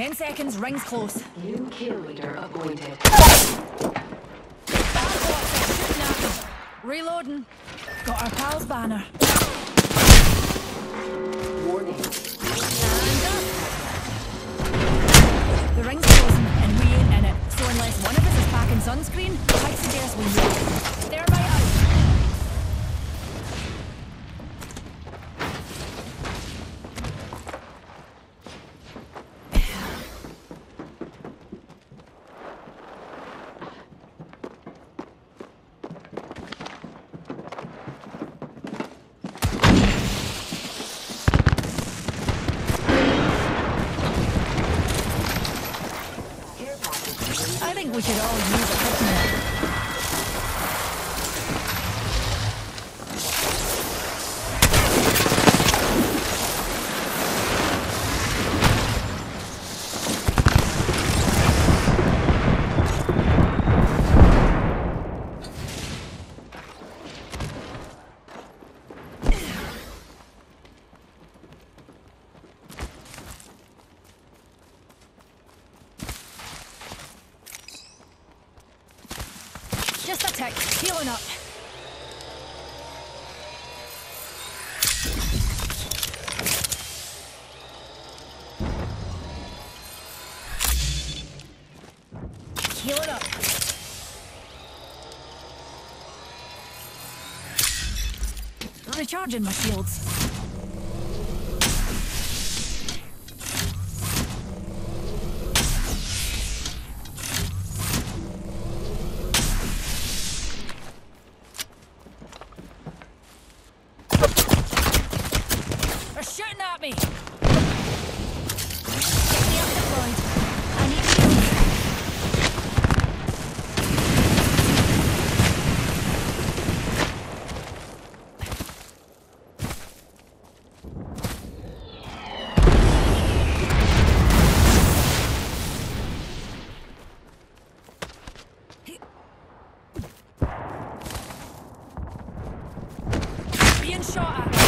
Ten seconds, rings close. New kill leader appointed. Reloading. Got our pal's banner. Warning. Think we should all use a Just a tick. Healing up. Healing up. Recharging my shields. shot at.